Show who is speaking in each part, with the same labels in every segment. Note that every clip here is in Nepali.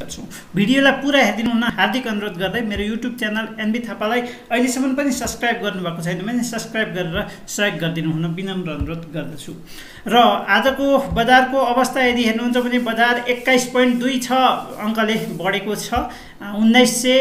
Speaker 1: गर्छौँ। भिडियोलाई पुरा हेरिदिनु हुन हार्दिक अनुरोध गर्दै मेरो युट्युब च्यानल एनबी थापालाई अहिलेसम्म पनि सब्सक्राइब गर्नुभएको छैन भने सब्सक्राइब गरेर सहयोग गरिदिनु हुन विनम्र अनुरोध गर्दछु। र आजको बजारको अवस्था यदि हेर्नुहुन्छ भने बजार एक्काइस पोइन्ट दुई छ अङ्कले बढेको छ। उन्नाइस सय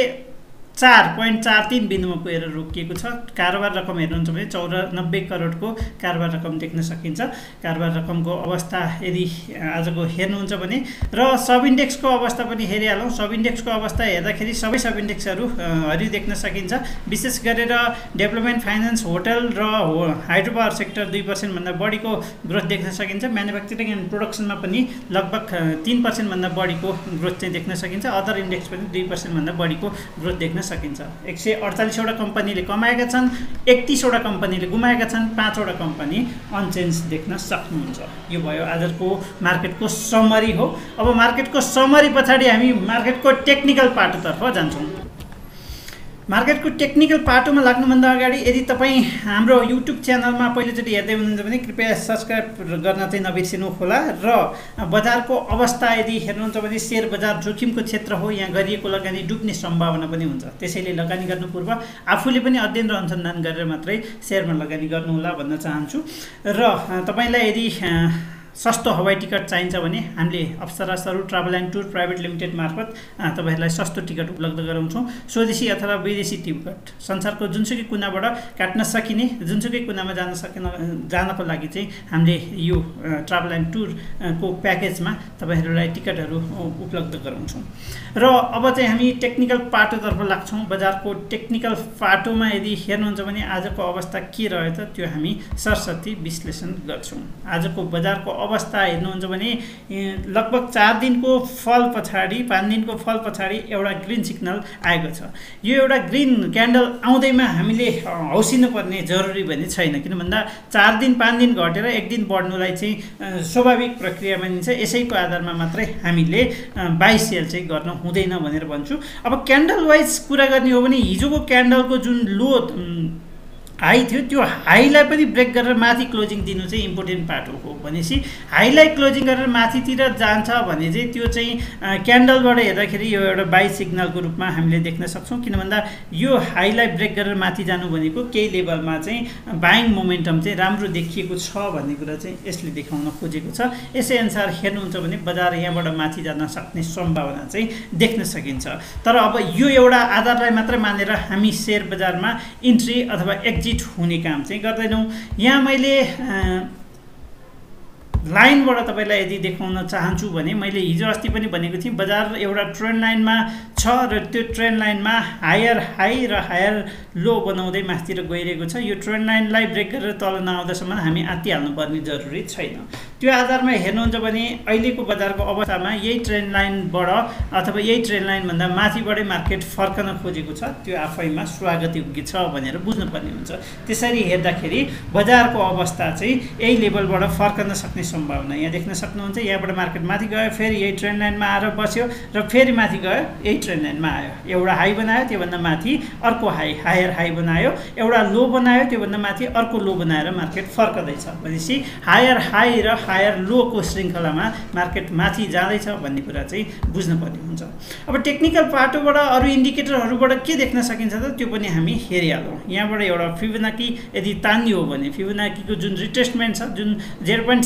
Speaker 1: चार पोइन्ट चार तिन बिन्दुमा पुगेर रोकिएको छ। कारोबार रकम हेर्नुहुन्छ भने चौरानब्बे करोडको कारोबार रकम देख्न सकिन्छ। कारोबार रकमको अवस्था यदि आजको हेर्नुहुन्छ भने र सब इन्डेक्सको अवस्था पनि हेरिहालौँ। सब इन्डेक्सको अवस्था हेर्दाखेरि सबै सब इन्डेक्सहरू हरियो देख्न सकिन्छ। विशेष गरेर डेभलपमेन्ट फाइनेन्स होटल र हो हाइड्रो पावर सेक्टर दुई पर्सेन्टभन्दा बढीको ग्रोथ देख्न सकिन्छ। म्यानुफ्याक्चरिङ एन्ड प्रोडक्सनमा पनि लगभग तिन पर्सेन्टभन्दा बढीको ग्रोथ चाहिँ देख्न सकिन्छ। अदर इन्डेक्स पनि दुई पर्सेन्टभन्दा बढीको ग्रोथ देख्न सकिन्छ। एक सय अडचालिसवटा कम्पनीले कमाएका छन् एकतिसवटा कम्पनीले गुमाएका छन् पाँचवटा कम्पनी अनचेन्ज देख्न सक्नुहुन्छ। यो भयो आजको मार्केटको समरी हो। अब मार्केटको समरी पछाडि हामी मार्केटको टेक्निकल पाटोतर्फ जान्छौँ। मार्केटको टेक्निकल पाटोमा लाग्नुभन्दा अगाडि यदि तपाईँ हाम्रो युट्युब च्यानलमा पहिलोचोटि हेर्दै हुनुहुन्छ भने कृपया सब्सक्राइब गर्न चाहिँ नबिर्सिनु होला र बजारको अवस्था यदि हेर्नुहुन्छ भने सेयर बजार जोखिमको क्षेत्र हो यहाँ गरिएको लगानी डुब्ने सम्भावना पनि हुन्छ। त्यसैले लगानी गर्नु पूर्व आफूले पनि अध्ययन र अनुसन्धान गरेर मात्रै सेयरमा लगानी गर्नुहोला भन्न चाहन्छु। र तपाईँलाई यदि सस्तो हवाई टिकट चाहिन्छ भने हामीले Apsara Saru travel and tour private limited मार्फत तपाईँहरूलाई सस्तो टिकट उपलब्ध गराउँछौँ। स्वदेशी अथवा विदेशी टिकट। संसारको जुनसुकै कुनाबाट काट्न सकिने जुनसुकै कुनामा जान सकिन जानको लागि चाहिँ हामीले यो ट्राभल एन्ड टुरको प्याकेजमा तपाईँहरूलाई टिकटहरू उपलब्ध गराउँछौँ। र अब चाहिँ हामी टेक्निकल पाटोतर्फ लाग्छौँ। बजारको टेक्निकल पाटोमा यदि हेर्नुहुन्छ भने आजको अवस्था के रह्यो त त्यो हामी सरस्वती विश्लेषण गर्छौँ। आजको बजारको अवस्था हेर्नुहुन्छ भने लगभग चार दिनको फल पछाडि पाँच दिनको फल पछाडि एउटा ग्रिन सिग्नल आएको छ। यो एउटा ग्रिन क्यान्डल आउँदैमा हामीले हौसिनु पर्ने जरुरी भने छैन। किन भन्दा चार दिन पाँच दिन घटेर एक दिन बढ्नुलाई चाहिँ स्वाभाविक प्रक्रिया मानिन्छ यसैको आधारमा मात्रै हामीले बाई सेल चाहिँ गर्न हुँदैन भनेर भन्छु। अब क्यान्डल वाइज कुरा गर्ने हो भने हिजोको क्यान्डलको जुन लो हाई थियो त्यो हाईलाई पनि ब्रेक गरेर माथि क्लोजिङ दिनु चाहिँ इम्पोर्टेन्ट पार्ट हो भनेपछि हाईलाई क्लोजिङ गरेर माथितिर जान्छ भने चाहिँ त्यो चाहिँ क्यान्डलबाट हेर्दाखेरि यो एउटा बाई सिग्नलको रूपमा हामीले देख्न सक्छौँ। किन भन्दा यो हाईलाई ब्रेक गरेर माथि जानु भनेको केही लेभलमा चाहिँ बाइङ मोमेन्टम चाहिँ राम्रो देखिएको छ भन्ने कुरा चाहिँ यसले देखाउन खोजेको छ। यसै अनुसार हेर्नुहुन्छ भने बजार यहाँबाट माथि जान सक्ने सम्भावना चाहिँ देख्न सकिन्छ। तर अब यो एउटा आधारलाई मात्र मानेर हामी सेयर बजारमा इन्ट्री अथवा एक्जिट एक्जिट हुने काम चाहिँ गर्दैनौँ। यहाँ मैले लाइनबाट तपाईँलाई यदि देखाउन चाहन्छु भने मैले हिजो अस्ति पनि भनेको थिएँ बजार एउटा ट्रेन्ड लाइनमा छ र त्यो ट्रेन्ड लाइनमा हायर हाई र हायर लो बनाउँदै माथितिर गइरहेको छ। यो ट्रेन्ड लाइनलाई ब्रेक गरेर तल नआउँदासम्म हामी आत्तिहाल्नु पर्ने जरुरी छैन। त्यो आधारमा हेर्नुहुन्छ भने अहिलेको बजारको अवस्थामा यही ट्रेन्ड लाइनबाट अथवा यही ट्रेन्ड लाइनभन्दा माथिबाटै मार्केट फर्कन खोजेको छ। त्यो आफैमा स्वागतयोग्य छ भनेर बुझ्नुपर्ने हुन्छ। त्यसरी हेर्दाखेरि बजारको अवस्था चाहिँ यही लेभलबाट फर्कन सक्ने सम्भावना यहाँ देख्न सक्नुहुन्छ यहाँबाट मार्केट माथि गयो फेरि यही ट्रेन्ड लाइनमा आएर बस्यो र फेरि माथि गयो यही ट्रेन्ड लाइनमा आयो। एउटा हाई बनायो त्योभन्दा माथि अर्को हाई हायर हाई बनायो एउटा लो बनायो त्योभन्दा माथि अर्को लो बनाएर मार्केट फर्कँदैछ। भनेपछि हायर हाई र हायर लोको श्रृङ्खलामा मार्केट माथि जाँदैछ भन्ने कुरा चाहिँ बुझ्नुपर्ने हुन्छ। अब टेक्निकल पाटोबाट अरू इन्डिकेटरहरूबाट के देख्न सकिन्छ त त्यो पनि हामी हेरिहालौँ। यहाँबाट एउटा फिबनाकी यदि तानियो भने फिबनाकीको जुन रिटेस्टमेन्ट छ जुन जेरो पोइन्ट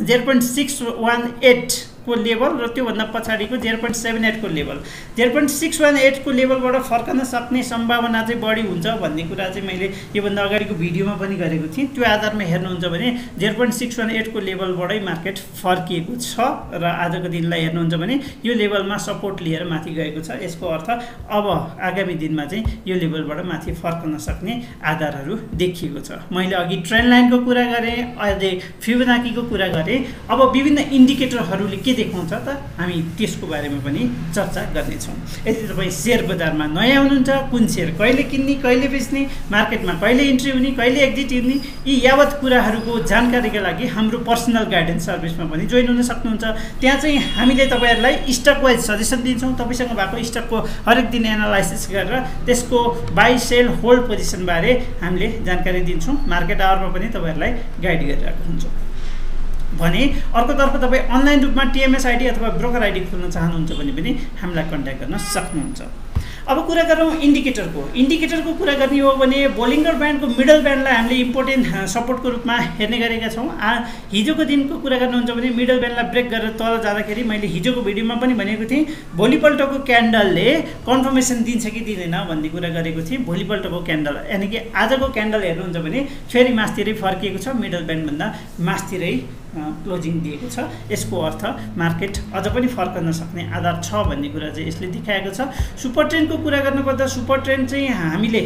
Speaker 1: 0.618 को लेभल र त्योभन्दा पछाडिको zero point seven एटको level zero point six one एटको लेभलबाट फर्कन सक्ने सम्भावना चाहिँ बढी हुन्छ भन्ने कुरा चाहिँ मैले योभन्दा अगाडिको भिडियोमा पनि गरेको थिएँ। त्यो आधारमा हेर्नुहुन्छ भने जेरो पोइन्ट सिक्स वान एटको लेभलबाटै मार्केट फर्किएको छ र आजको दिनलाई हेर्नुहुन्छ भने यो लेभलमा सपोर्ट लिएर माथि गएको छ। यसको अर्थ अब आगामी दिनमा चाहिँ यो लेभलबाट माथि फर्कन सक्ने आधारहरू देखिएको छ। मैले अघि ट्रेन लाइनको कुरा गरेँ अहिले फिबनाकीको कुरा गरेँ। अब विभिन्न इन्डिकेटरहरूले के देखाउँछ त? हामी त्यसको बारेमा पनि चर्चा गर्नेछौँ। यदि तपाईँ सेयर बजारमा नयाँ हुनुहुन्छ कुन सेयर कहिले किन्ने कहिले बेच्ने मार्केटमा कहिले इन्ट्री हुने कहिले एक्जिट हुने यी यावत कुराहरूको जानकारीका लागि हाम्रो पर्सनल गाइडेन्स सर्भिसमा पनि जोइन हुन सक्नुहुन्छ। त्यहाँ चाहिँ हामीले तपाईँहरूलाई स्टक वाइज सजेसन दिन्छौँ। तपाईँसँग भएको स्टकको हरेक दिन एनालाइसिस गरेर त्यसको बाई सेल होल्ड पोजिसनबारे हामीले जानकारी दिन्छौँ। मार्केट आवरमा पनि तपाईँहरूलाई गाइड गरिरहेको हुन्छौँ। भने अर्कोतर्फ तपाईँ अनलाइन रूपमा टिएमएस आइडी अथवा ब्रोकर आइडी खोल्न चाहनुहुन्छ भने पनि हामीलाई कन्ट्याक्ट गर्न सक्नुहुन्छ। अब कुरा गरौँ इन्डिकेटरको। इन्डिकेटरको कुरा गर्ने हो भने बोलिङ्गर ब्यान्डको मिडल ब्यान्डलाई हामीले इम्पोर्टेन्ट सपोर्टको रूपमा हेर्ने गरेका छौँ। हिजोको दिनको कुरा गर्नुहुन्छ भने मिडल ब्यान्डलाई ब्रेक गरेर तल जाँदाखेरि मैले हिजोको भिडियोमा पनि भनेको थिएँ भोलिपल्टको क्यान्डलले कन्फर्मेसन दिन्छ कि दिँदैन भन्ने कुरा गरेको थिएँ। भोलिपल्टको क्यान्डल यानि कि आजको क्यान्डल हेर्नुहुन्छ भने फेरि मासतिरै फर्किएको छ मिडल ब्यान्डभन्दा मासतिरै क्लोजिङ दिएको छ। यसको अर्थ मार्केट अझ पनि फर्कन सक्ने आधार छ भन्ने कुरा चाहिँ यसले देखाएको छ। सुपर ट्रेन्डको कुरा गर्नुपर्दा सुपर ट्रेन्ड चाहिँ हामीले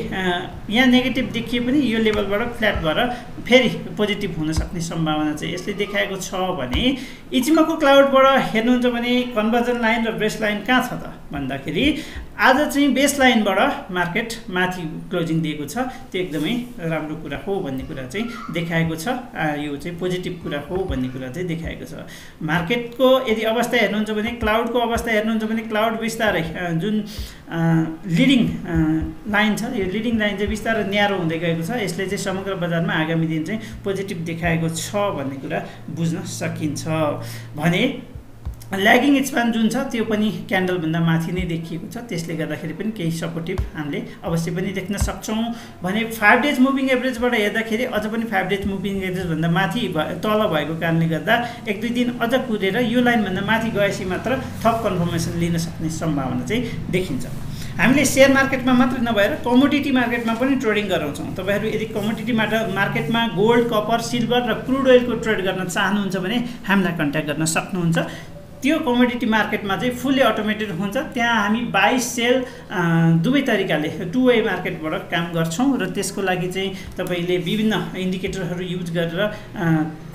Speaker 1: यहाँ नेगेटिभ देखिए पनि यो लेभलबाट फ्ल्याट भएर फेरि पोजिटिभ हुन सक्ने सम्भावना चाहिँ यसले देखाएको छ भने इचिमाको क्लाउडबाट हेर्नुहुन्छ भने कन्भर्जन लाइन र ब्रेस लाइन कहाँ छ त भन्दाखेरि आज चाहिँ बेस लाइनबाट मार्केट माथि क्लोजिङ दिएको छ। त्यो एकदमै राम्रो कुरा हो भन्ने कुरा चाहिँ देखाएको छ। यो चाहिँ पोजिटिभ कुरा हो भन्ने कुरा चाहिँ देखाएको छ। मार्केटको यदि अवस्था हेर्नुहुन्छ भने क्लाउडको अवस्था हेर्नुहुन्छ भने क्लाउड बिस्तारै जुन लिडिङ लाइन छ यो लिडिङ लाइन चाहिँ बिस्तारै न्यारो हुँदै गएको छ। यसले चाहिँ समग्र बजारमा आगामी दिन चाहिँ पोजिटिभ देखाएको छ भन्ने कुरा बुझ्न सकिन्छ। भने ल्यागिङ एक्सपान जुन छ त्यो पनि क्यान्डलभन्दा माथि नै देखिएको छ। त्यसले गर्दाखेरि पनि केही सपोर्टिभ हामीले अवश्य पनि देख्न सक्छौँ। भने फाइभ डेज मुभिङ एभरेजबाट हेर्दाखेरि अझ पनि फाइभ डेज मुभिङ एभरेजभन्दा माथि तल भएको कारणले गर्दा एक दुई दिन अझ कुदेर यो लाइनभन्दा माथि गएपछि मात्र थप कन्फर्मेसन लिन सक्ने सम्भावना चाहिँ देखिन्छ। हामीले सेयर मार्केटमा मात्रै नभएर कमोडिटी मार्केटमा पनि ट्रेडिङ गराउँछौँ। तपाईँहरू यदि कमोडिटी मार्केटमा गोल्ड कपर सिल्भर र क्रुड ओइलको ट्रेड गर्न चाहनुहुन्छ भने हामीलाई कन्ट्याक्ट गर्न सक्नुहुन्छ। त्यो कमोडिटी मार्केटमा चाहिँ फुल्ली अटोमेटेड हुन्छ। त्यहाँ हामी बाई सेल दुवै तरिकाले टु वे मार्केटबाट काम गर्छौँ र त्यसको लागि चाहिँ तपाईँले विभिन्न इन्डिकेटरहरू युज गरेर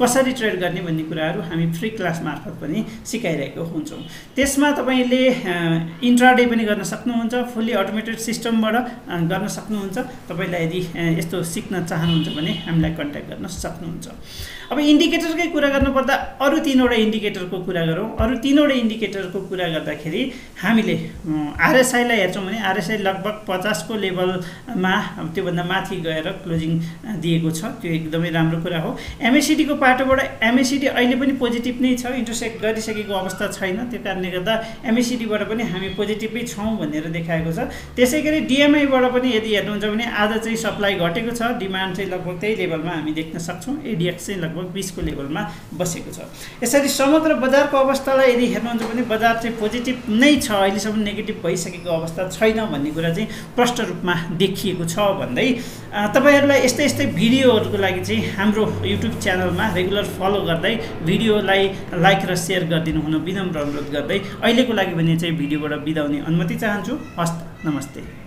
Speaker 1: कसरी ट्रेड गर्ने भन्ने कुराहरू हामी फ्री क्लास मार्फत पनि सिकाइरहेको हुन्छौँ। त्यसमा तपाईँले इन्ट्राडे पनि गर्न सक्नुहुन्छ फुल्ली अटोमेटेड सिस्टमबाट गर्न सक्नुहुन्छ। तपाईँलाई यदि यस्तो सिक्न चाहनुहुन्छ भने हामीलाई कन्ट्याक्ट गर्न सक्नुहुन्छ। अब इन्डिकेटरकै कुरा गर्नुपर्दा अरू तिनवटा इन्डिकेटरको कुरा गरौँ। अरू तिनवटा इन्डिकेटरको कुरा गर्दाखेरि हामीले आरएसआईलाई हेर्छौँ भने आरएसआई लगभग पचासको लेभलमा त्योभन्दा माथि गएर क्लोजिङ दिएको छ। त्यो एकदमै राम्रो कुरा हो। एमएसिडीको पाटोबाट एमएसिडी अहिले पनि पोजिटिभ नै छ। इन्टरसेक्ट गरिसकेको अवस्था छैन। त्यो कारणले गर्दा एमएसिडीबाट पनि हामी पोजिटिभै छौँ भनेर देखाएको छ। त्यसै गरी डिएमआईबाट पनि यदि हेर्नुहुन्छ भने आज चाहिँ सप्लाई घटेको छ। डिमान्ड चाहिँ लगभग त्यही लेभलमा हामी देख्न सक्छौँ। एडिएक्स चाहिँ लगभग बिसको लेभलमा बसेको छ। यसरी समग्र बजारको अवस्थालाई यदि हेर्नुहुन्छ भने बजार चाहिँ पोजिटिभ नै छ अहिलेसम्म नेगेटिभ भइसकेको अवस्था छैन भन्ने कुरा चाहिँ प्रष्ट रूपमा देखिएको छ भन्दै तपाईँहरूलाई यस्तै यस्तै भिडियोहरूको लागि चाहिँ हाम्रो युट्युब च्यानलमा रेगुलर फलो गर्दै भिडियोलाई लाइक र सेयर गरिदिनु हुन विनम्र अनुरोध गर्दै अहिलेको लागि भने चाहिँ भिडियोबाट बिदाउने अनुमति चाहन्छु। हस्त नमस्ते।